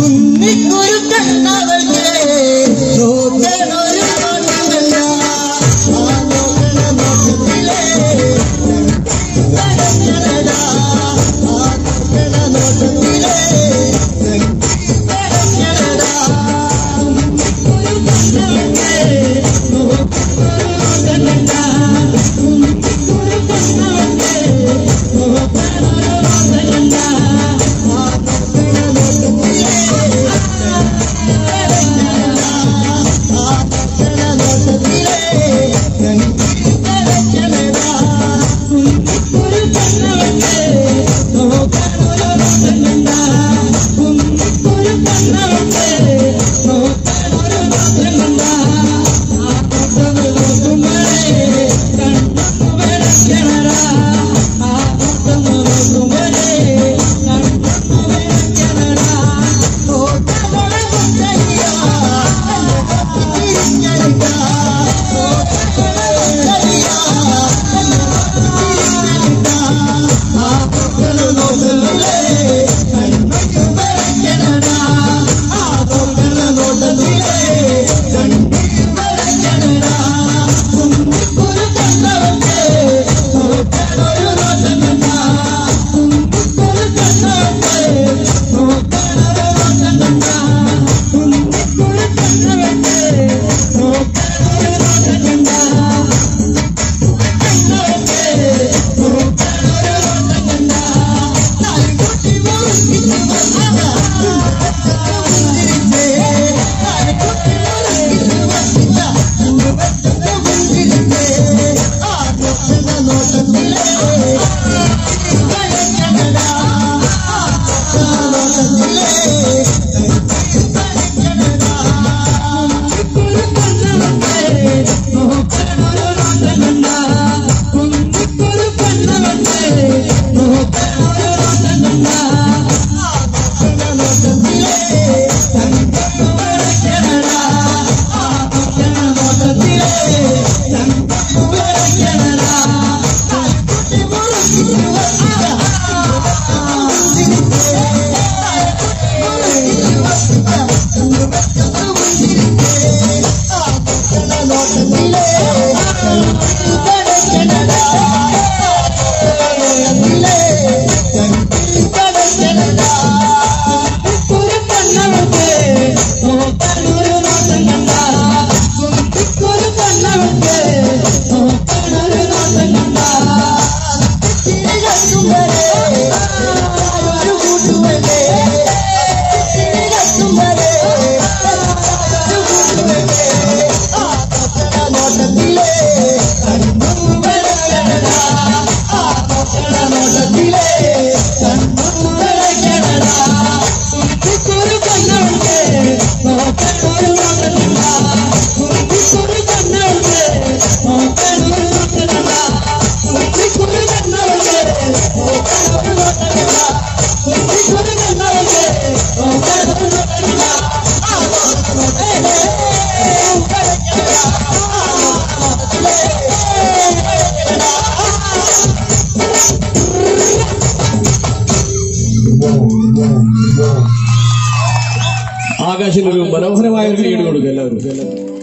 உன்னை ഒരു മനോഹരമായ ഒരു ലീഡ് കൊടുക്കുക എല്ലാവരും